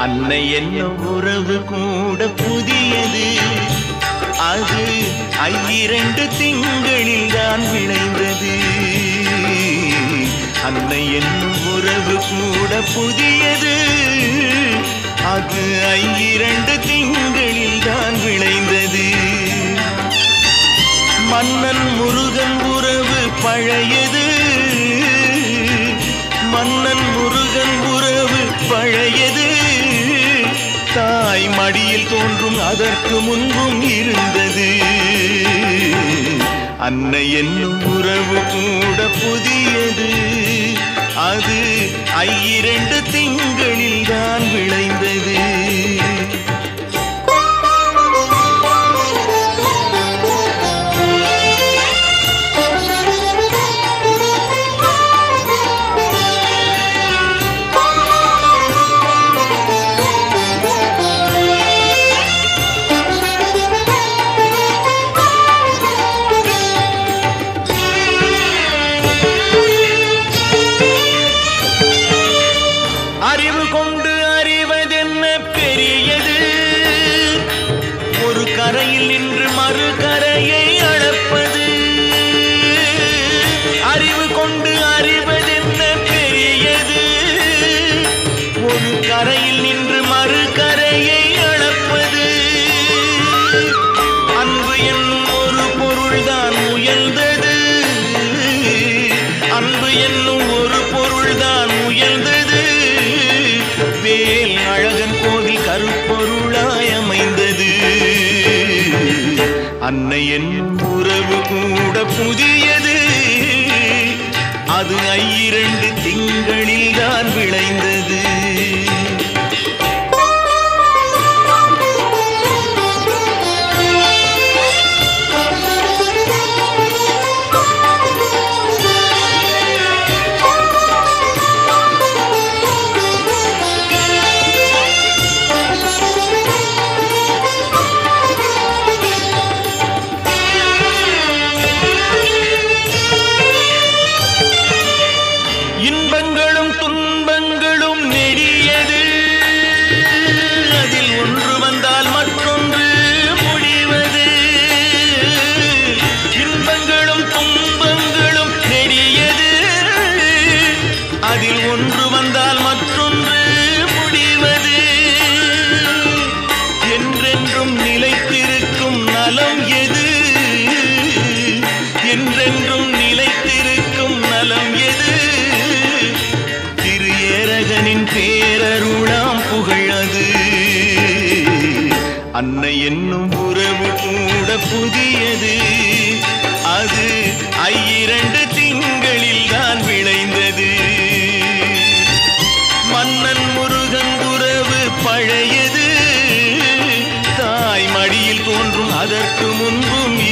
அன்னை என்னும் உறவு கூட புதியது. அது ஐயிரண்டு திங்களில் தான் விளைந்தது. அன்னை என்னும் உறவு கூட புதியது. அது ஐயிரண்டு திங்களில் தான் விளைந்தது. மன்னன் முருகன் உறவு பழையது. மன்னன் முருகன் உறவு பழையது. தாய் மடியில் தோன்றும் அதற்கு முன்பும் இருந்தது. அன்னை என்னும் உறவு கூட புதியது. அது ஐயிரண்டு திங்கள் கொண்டு அறிவதென்ன பெரியது? ஒரு கரையில் நின்று மறு கரையை அளப்பது. அன்பு என்னும் ஒரு பொருள்தான் முயல்ந்தது அன்பு என்னும் ஒரு பொருள்தான் முயல்ந்தது வேல் அழகன் கோவில் கருப்பொருளாய் அமைந்தது. அன்னை என்னும் உறவு கூட புதிய அது ஐயிரண்டு என்றும் நிலைத்திருக்கும் நலம் எது? திரு ஏரகனின் பேரருளாம் புகழது அன்னை என்னும் உறவு கூட புதியது. அது ஐயிரண்டு திங்களில் தான் விளைந்தது. மன்னன் முருகன் உறவு பழையது. தாய் மடியில் தோன்றும் அதற்கு முன்பும் இருந்தது